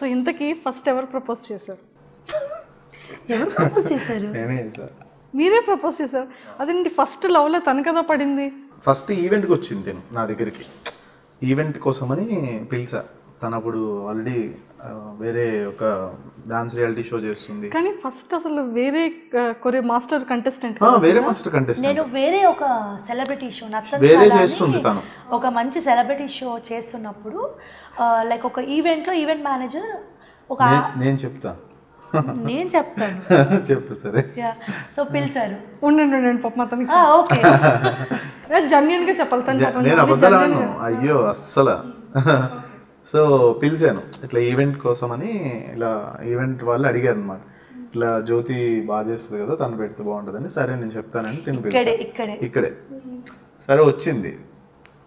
So ఇంతకీ first ఎవరు propose చేశారు? ఎవరు ప్రపోజ్ చేశారు? నేనే సార్ మీరే ప్రపోజ్ చేశారు? అదేంటి ఫస్ట్ లవ్లో తన కదా పడింది? ఫస్ట్ ఈవెంట్కి వచ్చింది తను నా దగ్గరికి. ఈవెంట్ కోసమని పిలిచా. తను అప్పుడు ఆల్రెడీ వేరే ఒక డాన్స్ రియాలిటీ షో చేస్తుంది. కానీ ఫస్ట్ అసలు వేరే కొరే మాస్టర్ కంటెస్టెంట్ ఆ, వేరే మాస్టర్ కంటెస్ట్ నేను వేరే ఒక సెలబ్రిటీ షో వేరే చేస్తుంది తను. ఒక మంచి సెలబ్రిటీ షో చేస్తున్నప్పుడు లైక్ ఒక ఈవెంట్లో ఈవెంట్ మేనేజర్ ఒక నేను చెప్తా. నేను చెప్తాను. చెప్పు సరే. సో పిలిచారు. ఉండండి ఉండండి పాపం అతనికి. ఓకే. జన్యున్గా చెప్పాలి నేను అబద్ధాలు అయ్యో అస్సలు. సో పిలిచాను. ఇట్లా ఈవెంట్ కోసమని ఇలా ఈవెంట్ వాళ్ళు అడిగారు అనమాట ఇట్లా జ్యోతి బాగా చేస్తుంది కదా తను పెడితే బాగుంటుందని. సరే నేను చెప్తానని తిని ఇక్కడే పిలిచాను ఇక్కడే. సరే వచ్చింది.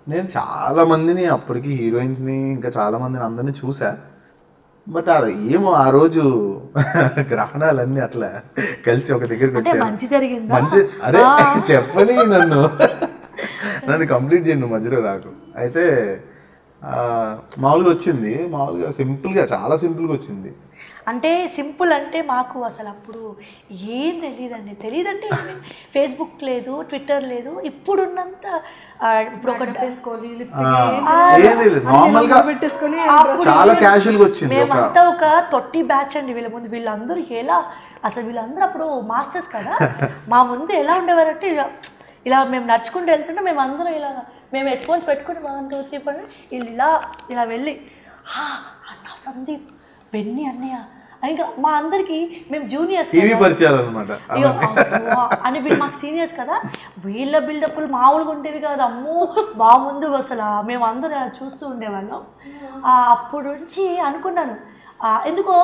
నేను చాలా మందిని అప్పటికి హీరోయిన్స్ని ఇంకా చాలా మందిని అందరినీ చూసా. బట్ అది ఏమో ఆ రోజు గ్రహణాలన్నీ అట్లా కలిసి ఒక దగ్గరికి అంటే వచ్చాను మంచి జరిగిందా? మంచి అరే చెప్పని నన్ను. నన్ను కంప్లీట్ చేయండి మధ్యలో రాకు. అయితే మామూలుగా వచ్చింది. మామూలుగా సింపుల్గా చాలా సింపుల్గా వచ్చింది. అంటే సింపుల్ అంటే మాకు అసలు అప్పుడు ఏం తెలియదండి తెలియదంటే ఫేస్బుక్ లేదు ట్విట్టర్ లేదు. ఇప్పుడున్నంత ఇప్పుడు ఒక చాలా క్యాజువల్గా వచ్చింది ఒక మేమంతా ఒక తొట్టి బ్యాచ్ అండి వీళ్ళ ముందు. వీళ్ళందరూ ఎలా అసలు వీళ్ళందరూ అప్పుడు మాస్టర్స్ కదా. మా ముందు ఎలా ఉండేవారంటే ఇలా ఇలా మేము నడుచుకుంటూ వెళ్తుంటే మేము అందరం ఇలా మేము హెడ్ ఫోన్స్ పెట్టుకుని వన్ టూ త్రీ ఫోర్ వీళ్ళు ఇలా ఇలా వెళ్ళి "ఆ, అన్న సందీప్ బెన్ని అన్నయ్య. ఇంకా మా అందరికి మేము జూనియర్స్ పరిచయాలు అనమాట అని వీళ్ళు మాకు సీనియర్స్ కదా. వీళ్ళ బిల్డప్లు మామూలుగా ఉండేవి కాదు. అమ్మో ముందు అసలు. మేము అందరూ చూస్తూ ఉండేవాళ్ళం. అప్పుడు నుంచి అనుకున్నాను. ఎందుకో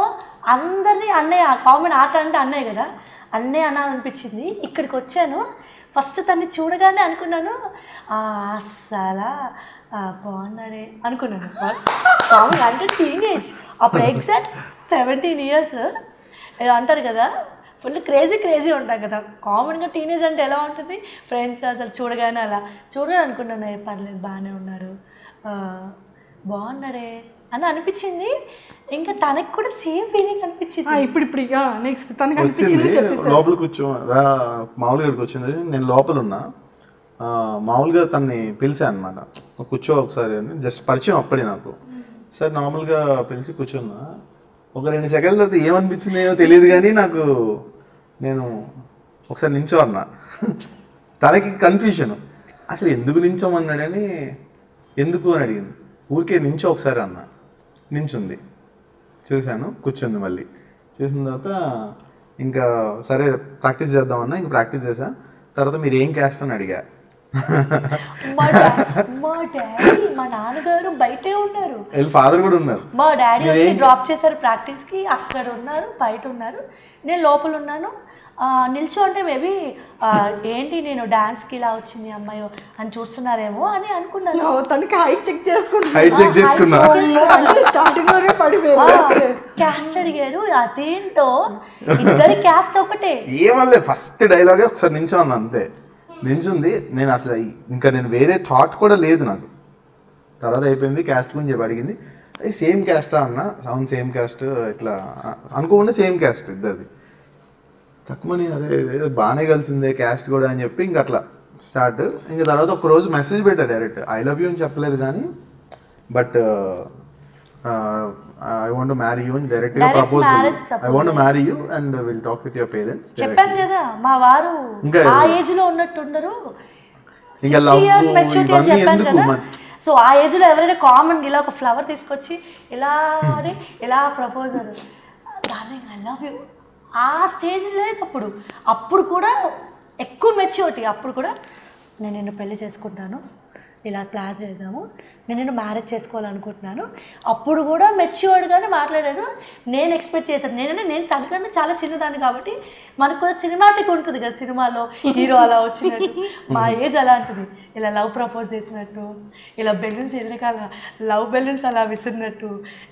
అందరినీ అన్నయ్య కామన్ ఆట అంటే అన్నయ్య కదా. అన్నయ్య అనాలనిపించింది. ఇక్కడికి వచ్చాను. ఫస్ట్ తన్ని చూడగానే అనుకున్నాను అసలా బాగున్నాడే అనుకున్నాను. ఫస్ట్ మామూలుగా అంటే టీనేజ్ అప్పుడు ఎగ్జాక్ట్ సెవెంటీన్ ఇయర్స్ ఏదో అంటారు కదా ఫుల్ క్రేజీ క్రేజీ ఉంటాం కదా. కామన్గా టీనేజ్ అంటే ఎలా ఉంటుంది? ఫ్రెండ్స్ అసలు చూడగానే అలా. చూడగానే అనుకున్నాను పర్లేదు బాగానే ఉన్నారు. బాగున్నాడే అని అనిపించింది. ఇంకా తనకి కూడా సేమ్ ఫీలింగ్ అనిపించింది. ఇప్పుడు ఇప్పుడు నెక్స్ట్ తనకి వచ్చింది లోపల కూర్చో రా మామూలుగా ఇక్కడికి వచ్చింది. నేను లోపల ఉన్నా. ఆ, మామూలుగా తన్ని పిలిచా అనమాట కూర్చో ఒకసారి అని. జస్ట్ పరిచయం అప్పుడే నాకు. సరే నార్మల్గా పిలిచి కూర్చున్నా. ఒక రెండు సెకండ్ల తర్వాత ఏమనిపించింది ఏమో తెలియదు కానీ నాకు నేను ఒకసారి నించో అన్నా తనకి కన్ఫ్యూషన్ అసలు ఎందుకు నించోమన్నాడని? ఎందుకు? అని అడిగింది. ఊరికే నించో ఒకసారి అన్న. నించుంది. చూశాను కూర్చుంది మళ్ళీ. చూసిన తర్వాత ఇంకా సరే ప్రాక్టీస్ చేద్దామన్నా ఇంకా ప్రాక్టీస్ చేసా తర్వాత మీరు ఏం క్యాస్ట్ అని అడిగా. మా డాడీ మా నాన్నగారు బయటే ఉన్నారు. వీళ్ళ ఫాదర్ కూడా ఉన్నారు. మా డాడీ వచ్చి డ్రాప్ చేశారు ప్రాక్టీస్కి అక్కడ ఉన్నారు బయట ఉన్నారు. నేను లోపల ఉన్నాను. నిల్చో అంటే మేబీ ఏంటి నేను డాన్స్కి ఇలా వచ్చింది అమ్మాయి అని చూస్తున్నారేమో అని అనుకున్నాను. తనకి హైట్ చెక్ చేసుకుంటున్నా. హైట్ చెక్ చేసుకున్నా. స్టార్టింగ్లోనే పడిపోయింది. క్యాస్ట్ అడిగారు అదేంటో? ఇద్దరి క్యాస్ట్ ఒకటే. ఏమల్లే ఫస్ట్ డైలాగే ఒకసారి నించో అన్న అంతే. నించుంది నేను అసలు ఇంకా నేను వేరే థాట్ కూడా లేదు నాకు. తర్వాత అయిపోయింది క్యాస్ట్ గురించి చెప్పి అడిగింది. అది సేమ్ క్యాస్టా అన్న? అవును సేమ్ క్యాస్ట్ ఇట్లా అనుకోకుండా సేమ్ క్యాస్ట్ ఇద్దరిది. తక్కువని అరే ఏదో బాగానే కలిసిందే క్యాస్ట్ కూడా అని చెప్పి ఇంక అట్లా స్టార్ట్ ఇంకా తర్వాత ఒక రోజు మెసేజ్ పెట్టా డైరెక్ట్ ఐ లవ్ యూ అని చెప్పలేదు కానీ but I want marry you అని డైరెక్ట్గా Direct propose I want marry you and will talk with your parents చెప్పాను కదా మా వారు ఇంకా ఆ ఏజ్లో ఉన్నట్టుండరు ఇంకా 60 love years maturity అని ఇవన్నీ చెప్పాను ఎందుకు సో ఆ ఏజ్లో ఎవరైనా కామన్ ఇలా ఒక ఫ్లవర్ తీసుకొచ్చి ఇలా అని ఇలా proposal darling I love you ఆ స్టేజ్ లేదు అప్పుడు. అప్పుడు కూడా ఎక్కువ మెచ్యూరిటీ అప్పుడు కూడా నేను నిన్ను పెళ్ళి చేసుకుంటాను ఇలా ప్లాన్ చేద్దాము. నేను మ్యారేజ్ చేసుకోవాలనుకుంటున్నాను. అప్పుడు కూడా మెచ్యూర్డ్గానే మాట్లాడాను. నేను ఎక్స్పెక్ట్ చేశాను. నేనంటే నేను తనకన్నా చాలా చిన్నదాన్ని కాబట్టి మనకు సినిమాటిక్ ఉంటుంది కదా సినిమాలో. హీరో అలా వచ్చినట్టు. మా ఏజ్ అలాంటిది. ఇలా లవ్ ప్రపోజ్ చేసినట్టు ఇలా బెలూన్స్ వెనకాల లవ్ బెలూన్స్ అలా విసిరినట్టు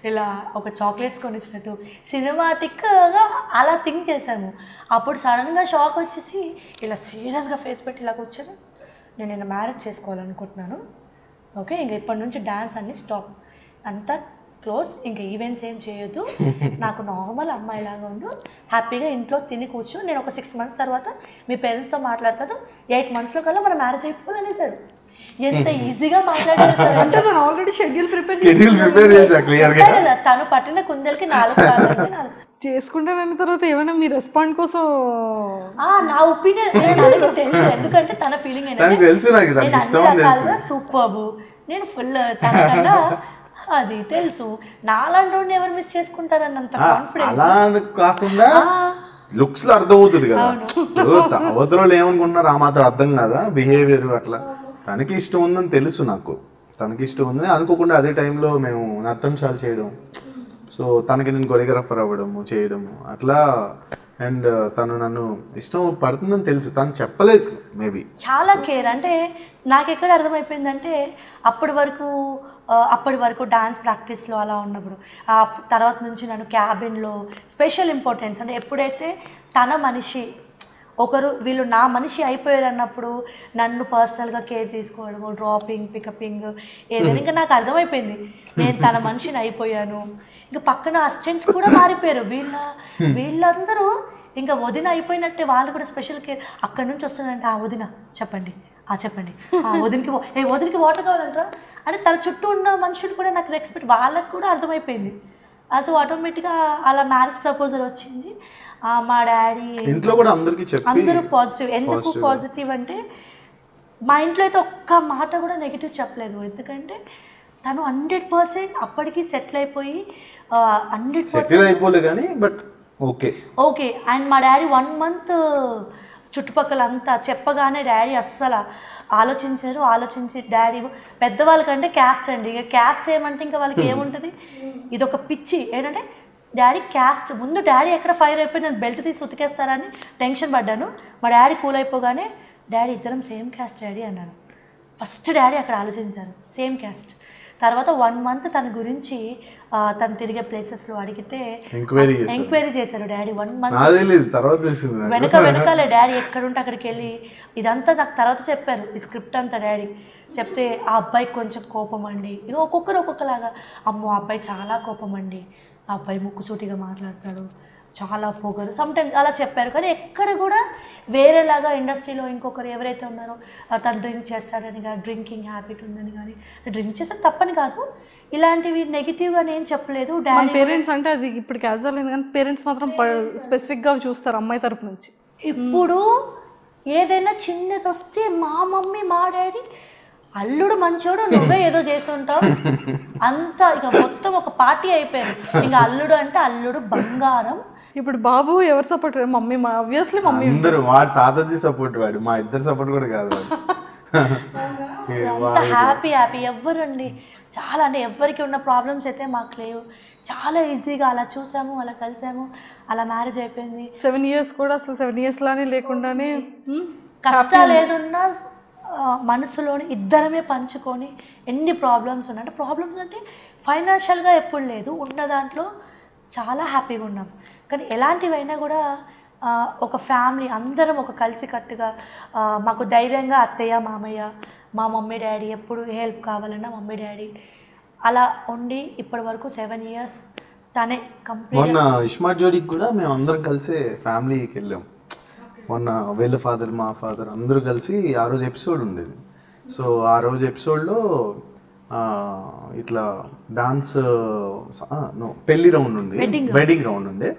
ఇలా ఒక చాక్లెట్స్ కొనిచ్చినట్టు సినిమాటిక్గా అలా థింక్ చేశాము. అప్పుడు సడన్గా షాక్ వచ్చేసి ఇలా సీరియస్గా ఫేస్ పెట్టి ఇలా కూర్చొని నేను నిన్న మ్యారేజ్ చేసుకోవాలనుకుంటున్నాను. ఓకే ఇంక ఇప్పటి నుంచి డాన్స్ అన్ని స్టాప్ అంతా క్లోజ్ ఇంకా ఈవెంట్స్ ఏం చేయొద్దు. నాకు నార్మల్ అమ్మాయిలాగా ఉండు. హ్యాపీగా ఇంట్లో తిని కూర్చో. నేను ఒక సిక్స్ మంత్స్ తర్వాత మీ పేరెంట్స్తో మాట్లాడతాను. ఎయిట్ మంత్స్లో కల్లా మన మ్యారేజ్ అయిపోవాలనేసాడు ఎంత ఈజీగా మాట్లాడారు సార్. అంటే నేను already schedule prepare schedule prepare చేసా క్లియర్గా చెప్పాను కదా, తను పట్టిన కుందేలకి నాలుగు నాలుగు. చేసుకుంటానన్న తర్వాత ఏమైనా మీ రెస్పాండ్ కోసం ఆ, నా ఒపీనియన్ తెలుసు. ఎందుకంటే తన ఫీలింగ్ తెలుసు నాకు నేను తెలుసు రకాలుగా సూపర్బు. నేను ఫుల్ తనకన్నా అది తెలుసు. నాలాంటి ఎవరు మిస్ చేసుకుంటారన్నంత కాన్ఫిడెన్స్ అలా కాకుండా లుక్స్లో అర్థం అవుతుంది కదా ఇప్పుడు త- అవతల వాళ్ళు ఏమనుకుంటున్నారు ఆ మాత్రం అర్థం కదా? బిహేవియర్ అట్లా. తనకి ఇష్టం ఉందని తెలుసు నాకు. తనకి ఇష్టం ఉందని అనుకోకుండా అదే టైంలో మేము నర్తనశాలు చేయడం. సో తనకి నేను కొరియోగ్రాఫర్ అవ్వడము చేయడము అట్లా అండ్ uh, తను నన్ను ఇష్టం పడుతుందని తెలుసు. తను చెప్పలేదు మేబీ. చాలా కేర్. అంటే నాకు ఎక్కడ అర్థమైపోయిందంటే అప్పటి వరకు uh, అప్పటి వరకు డాన్స్ ప్రాక్టీస్లో అలా ఉన్నప్పుడు తర్వాత నుంచి నన్ను క్యాబిన్లో స్పెషల్ ఇంపార్టెన్స్ అంటే ఎప్పుడైతే తన మనిషి ఒకరు వీళ్ళు నా మనిషి అయిపోయారు అన్నప్పుడు నన్ను పర్సనల్గా కేర్ తీసుకోవడము డ్రాపింగ్ పికపింగ్ ఏదైనా ఇంకా నాకు అర్థమైపోయింది. నేను తన మనిషిని అయిపోయాను. ఇంకా పక్కన అసిస్టెంట్స్ కూడా మారిపోయారు. వీళ్ళ వీళ్ళందరూ ఇంకా వదిన అయిపోయినట్టే వాళ్ళు కూడా స్పెషల్ కేర్. అక్కడి నుంచి వస్తుందంటే ఆ వదిన చెప్పండి. ఆ చెప్పండి. ఆ వదినకి ఏ వదినకి వాటర్ కావాలంటారా? అంటే తన చుట్టూ ఉన్న మనుషులు కూడా నాకు రెస్పెక్ట్ వాళ్ళకి కూడా అర్థమైపోయింది. సో ఆటోమేటిక్గా అలా మ్యారేజ్ ప్రపోజల్ వచ్చింది. మా డాడీ ఇంట్లో కూడా అందరికీ చెప్పి అందరూ పాజిటివ్ ఎందుకు. పాజిటివ్ అంటే మా ఇంట్లో అయితే ఒక్క మాట కూడా నెగిటివ్ చెప్పలేదు. ఎందుకంటే తను హండ్రెడ్ పర్సెంట్ అప్పటికి సెటిల్ అయిపోయి హండ్రెడ్ పర్సెంట్ సెటిల్ అయిపోలే కానీ బట్ ఓకే ఓకే అండ్ మా డాడీ వన్ మంత్ చుట్టుపక్కల అంతా చెప్పగానే డాడీ అస్సలు ఆలోచించారు ఆలోచించి డాడీ పెద్దవాళ్ళకంటే క్యాస్ట్ అండి. ఇక క్యాస్ట్ ఏమంటే ఇంకా వాళ్ళకి ఏముంటుంది? ఇది ఒక పిచ్చి. ఏంటంటే డాడీ క్యాస్ట్ ముందు డాడీ ఎక్కడ ఫైర్ అయిపోయి నేను బెల్ట్ తీసి ఉతికేస్తారని టెన్షన్ పడ్డాను. మా డాడీ కూల్ అయిపోగానే డాడీ ఇద్దరం సేమ్ క్యాస్ట్ డాడీ అన్నాను. ఫస్ట్ డాడీ అక్కడ ఆలోచించారు సేమ్ క్యాస్ట్ తర్వాత వన్ మంత్ తన గురించి తను తిరిగే ప్లేసెస్లో అడిగితే ఎంక్వైరీ చేశారు. డాడీ. వన్ మంత్ తర్వాత. వెనక వెనకాలే డాడీ ఎక్కడుంటే అక్కడికి వెళ్ళి ఇదంతా నాకు తర్వాత చెప్పారు ఈ స్క్రిప్ట్ అంతా డాడీ. చెప్తే ఆ అబ్బాయికి కొంచెం కోపం అండి. ఇక ఒక్కొక్కరు ఒక్కొక్కలాగా అమ్మో ఆ అబ్బాయి చాలా కోపం అండి. ఆ అబ్బాయి ముక్కుసూటిగా మాట్లాడతాడు చాలా పొగరు. సమ్టైమ్స్ అలా చెప్పారు కానీ ఎక్కడ కూడా వేరేలాగా ఇండస్ట్రీలో ఇంకొకరు ఎవరైతే ఉన్నారో ఆ తను డ్రింక్ చేస్తాడని కానీ డ్రింకింగ్ హ్యాబిట్ ఉందని కానీ డ్రింక్ చేస్తే తప్పని కాదు. ఇలాంటివి నెగిటివ్గా నేను చెప్పలేదు. మన డాడీ పేరెంట్స్ అంటే అది ఇప్పుడు క్యాజువల్ అయింది కానీ పేరెంట్స్ మాత్రం స్పెసిఫిక్గా చూస్తారు అమ్మాయి తరపు నుంచి. ఇప్పుడు ఏదైనా చిన్నది వస్తే మా మమ్మీ మా డాడీ అల్లుడు మంచోడు నువ్వే ఏదో చేస్తుంటావు. అంత ఇక మొత్తం ఒక పార్టీ అయిపోయారు ఇంకా అల్లుడు అంటే అల్లుడు బంగారం. ఇప్పుడు బాబు ఎవరు సపోర్ట్ మమ్మీ మా ఆబ్వియస్లీ మమ్మీ అందరూ వాడు తాతది సపోర్ట్ వాడు మా ఇద్దరు సపోర్ట్ కూడా కాదు వాడు. వాడు. హ్యాపీ హ్యాపీ ఎవ్వరండి. చాలా అంటే ఎవ్వరికి ఉన్న ప్రాబ్లమ్స్ అయితే మాకు లేవు. చాలా ఈజీగా అలా చూసాము అలా కలిసాము. అలా మ్యారేజ్ అయిపోయింది. సెవెన్ ఇయర్స్ కూడా అసలు సెవెన్ ఇయర్స్ లానే లేకుండానే కష్టాలు ఏదున్నా మనసులోని ఇద్దరమే పంచుకొని ఎన్ని ప్రాబ్లమ్స్ ఉన్నాయి. అంటే ప్రాబ్లమ్స్ అంటే ఫైనాన్షియల్గా ఎప్పుడు లేదు. ఉన్న దాంట్లో చాలా హ్యాపీగా ఉన్నాం. కానీ ఎలాంటివైనా కూడా ఒక ఫ్యామిలీ అందరం ఒక కలిసికట్టుగా మాకు ధైర్యంగా అత్తయ్య మామయ్య మా మమ్మీ డాడీ ఎప్పుడు హెల్ప్ కావాలన్నా మమ్మీ డాడీ అలా ఉండి ఇప్పటి వరకు సెవెన్ ఇయర్స్ తనే కంప్లీట్ మొన్న ఇస్మార్ట్ జోడీకి కూడా మేము అందరం కలిసి ఫ్యామిలీకి వెళ్ళాం. మొన్న వీళ్ళ ఫాదర్ మా ఫాదర్ అందరూ కలిసి ఆ రోజు ఎపిసోడ్ ఉండేది. సో ఆ రోజు ఎపిసోడ్లో ఇట్లా డాన్స్ పెళ్ళి రౌండ్ ఉంది వెడ్డింగ్ రౌండ్. ఉంది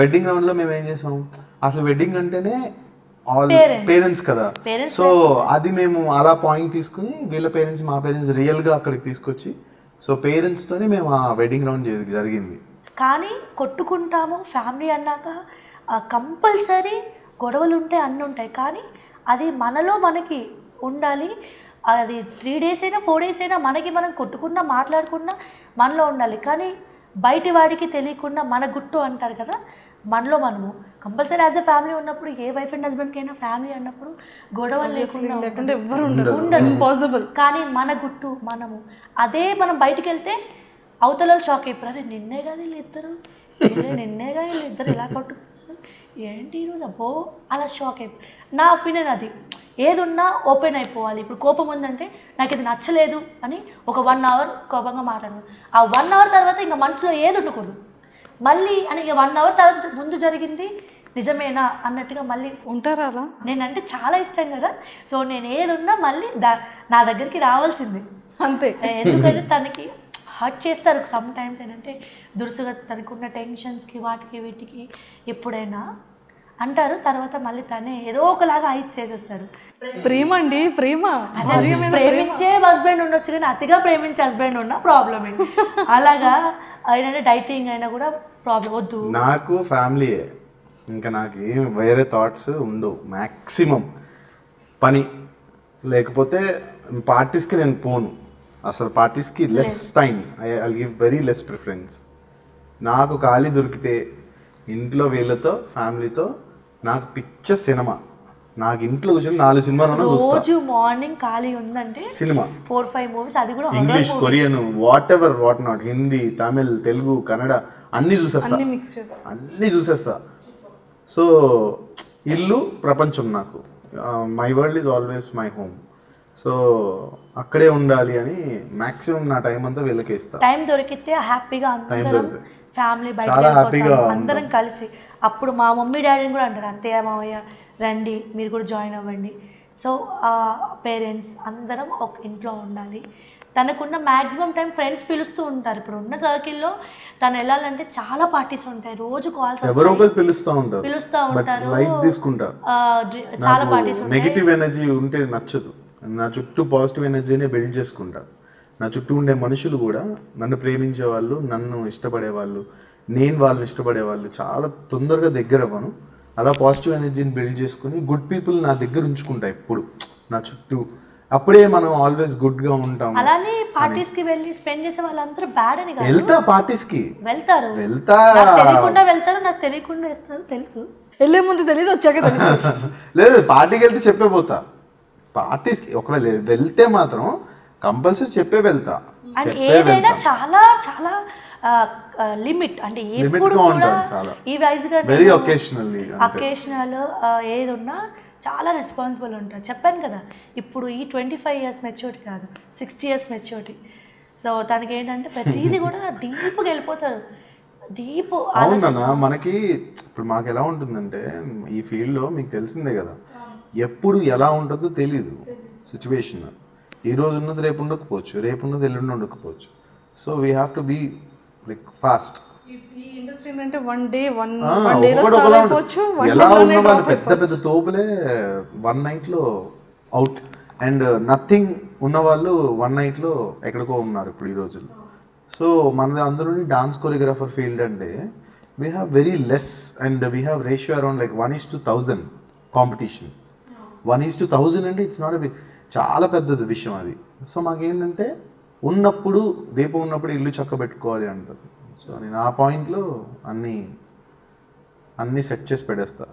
వెడ్డింగ్ రౌండ్లో మేము ఏం చేసాం? అసలు వెడ్డింగ్ అంటేనే ఆల్ పేరెంట్స్ కదా. సో అది మేము అలా పాయింట్ తీసుకుని వీళ్ళ పేరెంట్స్ మా పేరెంట్స్ రియల్గా అక్కడికి తీసుకొచ్చి సో పేరెంట్స్ తోనే మేము ఆ వెడ్డింగ్ రౌండ్ జరిగింది. కానీ కొట్టుకుంటాము ఫ్యామిలీ అన్నాక కంపల్సరీ గొడవలు ఉంటే అన్నీ ఉంటాయి కానీ అది మనలో మనకి ఉండాలి. అది త్రీ డేస్ అయినా ఫోర్ డేస్ అయినా మనకి మనం కొట్టుకున్నా మాట్లాడుకున్నా మనలో ఉండాలి. కానీ బయటి వాడికి తెలియకుండా మన గుట్టు అంటారు కదా మనలో మనము. కంపల్సరీ యాజ్ ఎ ఫ్యామిలీ ఉన్నప్పుడు ఏ వైఫ్ అండ్ హస్బెండ్కి అయినా ఫ్యామిలీ అన్నప్పుడు గొడవలు లేకుండా ఉండదు. ఇంపాసిబుల్ కానీ మన గుట్టు మనము. అదే మనం బయటికి వెళ్తే అవతల షాక్ అయిపోయారు నిన్నే కదా వీళ్ళు ఇద్దరు ఏలే నిన్నేగా వీళ్ళు ఇద్దరు ఇలా కొట్టుకున్నారు ఏంటి ఈరోజు అబ్బో! అలా షాక్ అయిపోయి నా ఒపీనియన్ అది. ఏది ఉన్నా ఓపెన్ అయిపోవాలి. ఇప్పుడు కోపం ఉందంటే నాకు ఇది నచ్చలేదు అని ఒక వన్ అవర్ కోపంగా మాట్లాడను. ఆ వన్ అవర్ తర్వాత ఇంకా మనసులో ఏది ఉండకూడదు. మళ్ళీ అని ఇక వన్ అవర్ తర్వాత ముందు జరిగింది నిజమేనా అన్నట్టుగా మళ్ళీ ఉంటారా అలా? నేనంటే చాలా ఇష్టం కదా. సో నేను ఏది ఉన్నా మళ్ళీ దా నా దగ్గరికి రావాల్సింది. అంతే. ఎందుకంటే తనకి హర్ట్ చేస్తారు సమ్ టైమ్స్ ఏంటంటే దురుసుగా తనకు ఉన్న టెన్షన్స్కి వాటికి వీటికి ఎప్పుడైనా అంటారు. తర్వాత మళ్ళీ తనే ఏదో ఒకలాగా ఐస్ చేసేస్తారు. ప్రేమ అండి ప్రేమ. ప్రేమించే హస్బెండ్ ఉండొచ్చు కానీ అతిగా ప్రేమించే హస్బెండ్ ఉన్న ప్రాబ్లమే అలాగా ఏంటంటే డైటింగ్ అయినా కూడా ప్రాబ్లం వద్దు. నాకు ఫ్యామిలీయే ఇంకా నాకు ఏం వేరే థాట్స్ ఉండవు. మ్యాక్సిమం పని. లేకపోతే పార్టీస్కి నేను పోను. అసలు పార్టీస్కి less time I I give very less preference నాకు ఖాళీ దొరికితే ఇంట్లో వీళ్ళతో ఫ్యామిలీతో నాకు పిచ్చ సినిమా. నాకు ఇంట్లో కూర్చొని నాలుగు సినిమాలను చూస్తా. రోజు మార్నింగ్ ఖాళీ ఉందంటే సినిమా. ఫోర్ ఫైవ్ మూవీస్ అది కూడా English Korean whatever what not Hindi Tamil Telugu Kannada అన్నీ చూసేస్తా. అన్నీ చూసేస్తా. సో ఇల్లు ప్రపంచం నాకు. My world is always my home so అక్కడే ఉండాలి అని మాక్సిమం నా టైం అంతా వీళ్ళకి ఇస్తా. టైం దొరికితే హ్యాపీగా అందరం. ఫ్యామిలీ చాలా హ్యాపీగా అందరం కలిసి. అప్పుడు మా మమ్మీ డాడీని కూడా అంటారు అంతయ్య మావయ్య రండి మీరు కూడా జాయిన్ అవ్వండి. సో పేరెంట్స్ అందరం ఒక ఇంట్లో ఉండాలి. తనకున్న మ్యాక్సిమం టైం ఫ్రెండ్స్ పిలుస్తూ ఉంటారు. ఇప్పుడు ఉన్న సర్కిల్లో తను వెళ్ళాలంటే చాలా పార్టీస్ ఉంటాయి. రోజు కాల్స్ పిలుస్తూ ఉంటారు. పిలుస్తూ ఉంటారు. చాలా పార్టీస్ ఉంటాయి. నెగిటివ్ ఎనర్జీ ఉంటే నచ్చదు. నా చుట్టూ పాజిటివ్ ఎనర్జీనే బిల్డ్ చేసుకుంటా. నా చుట్టూ ఉండే మనుషులు కూడా నన్ను ప్రేమించే వాళ్ళు నన్ను ఇష్టపడే వాళ్ళు నేను వాళ్ళని ఇష్టపడే వాళ్ళు చాలా తొందరగా దగ్గర అవ్వను. అలా పాజిటివ్ ఎనర్జీని బిల్డ్ చేసుకుని గుడ్ పీపుల్ నా దగ్గర ఉంచుకుంటా ఎప్పుడు నా చుట్టూ. అప్పుడే మనం ఆల్వేస్ గుడ్గా ఉంటాం అలానే పార్టీస్కి వెళ్ళి స్పెండ్ చేసే వాళ్ళందరూ బ్యాడ్ అని కాదు. వెళ్తా పార్టీస్కి వెళ్తారు. వెళ్తా. తెలియకుండా వెళ్తారు నాకు తెలియకుండా ఇస్తారు తెలుసు. వెళ్ళే ముందు తెలియదు వచ్చాక లేదు పార్టీకి వెళ్తే చెప్పే పోతా. పార్టీస్కి ఒకవేళ వెళ్తే మాత్రం కంపల్సరీ చెప్పే వెళ్తా. అండ్ ఏదైనా చాలా చాలా లిమిట్. అంటే ఎప్పుడు గా కూడా. ఈ వయసుగా వెరీ ఒకేషనల్లీ అకేషనల్ ఏది ఉన్నా చాలా రెస్పాన్సిబుల్ ఉంటారు చెప్పాను కదా ఇప్పుడు ఈ ట్వంటీ ఫైవ్ ఇయర్స్ మెచ్యూరిటీ కాదు సిక్స్టీ ఇయర్స్ మెచ్యూరిటీ సో తనకి ఏంటంటే ప్రతిదీ కూడా డీప్గా వెళ్ళిపోతారు డీప్ అవునన్నా మనకి ఇప్పుడు మాకు ఎలా ఉంటుందంటే ఈ ఫీల్డ్లో మీకు తెలిసిందే కదా ఎప్పుడు ఎలా ఉంటుందో తెలియదు సిచ్యువేషన్ ఈ రోజు ఉన్నది రేపు ఉండకపోవచ్చు రేపు ఉన్నది ఎల్లుండి ఉండకపోవచ్చు. So we have to be like fast ఎలా ఉన్న వాళ్ళు పెద్ద పెద్ద తోపులే వన్ నైట్లో అవుట్ అండ్ నథింగ్ ఉన్న వాళ్ళు వన్ నైట్లో ఎక్కడికో ఉన్నారు ఇప్పుడు ఈ రోజుల్లో. సో మనది అందరూ డాన్స్ కొరియోగ్రాఫర్ ఫీల్డ్ అంటే we have very less and we have ratio around like one is two thousand competition one is two thousand అంటే ఇట్స్ నాట్ చాలా పెద్దది విషయం అది. సో మాకేంటంటే ఉన్నప్పుడు దీపం ఉన్నప్పుడు ఇల్లు చక్క పెట్టుకోవాలి అంటారు. సో నేను ఆ పాయింట్లో అన్నీ అన్నీ సెట్ చేసి పెడేస్తా.